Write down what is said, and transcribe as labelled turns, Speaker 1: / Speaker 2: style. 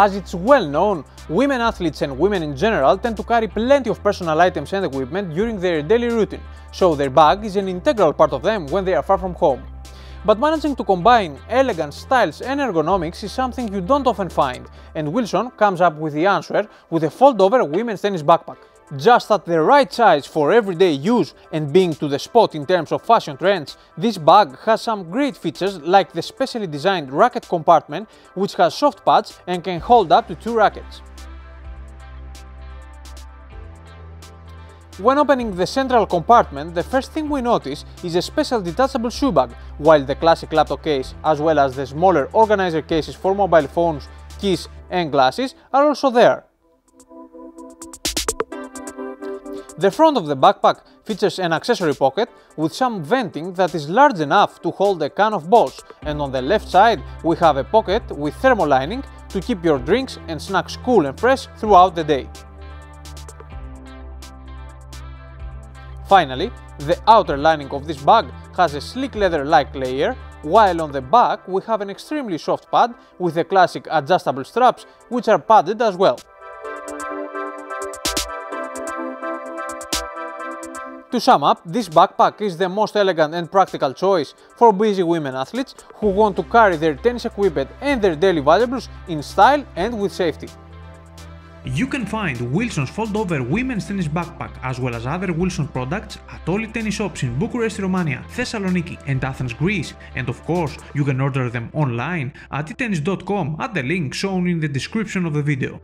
Speaker 1: As it's well known, women athletes and women in general tend to carry plenty of personal items and equipment during their daily routine, so their bag is an integral part of them when they are far from home. But managing to combine elegance, styles and ergonomics is something you don't often find, and Wilson comes up with the answer with a fold-over women's tennis backpack just at the right size for everyday use and being to the spot in terms of fashion trends, this bag has some great features like the specially designed racket compartment which has soft pads and can hold up to two rackets. When opening the central compartment, the first thing we notice is a special detachable shoe bag, while the classic laptop case as well as the smaller organizer cases for mobile phones, keys and glasses are also there. The front of the backpack features an accessory pocket with some venting that is large enough to hold a can of balls and on the left side we have a pocket with thermal lining to keep your drinks and snacks cool and fresh throughout the day. Finally, the outer lining of this bag has a sleek leather-like layer, while on the back we have an extremely soft pad with the classic adjustable straps which are padded as well. To sum up, this backpack is the most elegant and practical choice for busy women athletes who want to carry their tennis equipment and their daily valuables in style and with safety.
Speaker 2: You can find Wilson's fold-over women's tennis backpack as well as other Wilson products at all tennis shops in Bucharest, Romania, Thessaloniki and Athens, Greece. And of course, you can order them online at e-tennis.com at the link shown in the description of the video.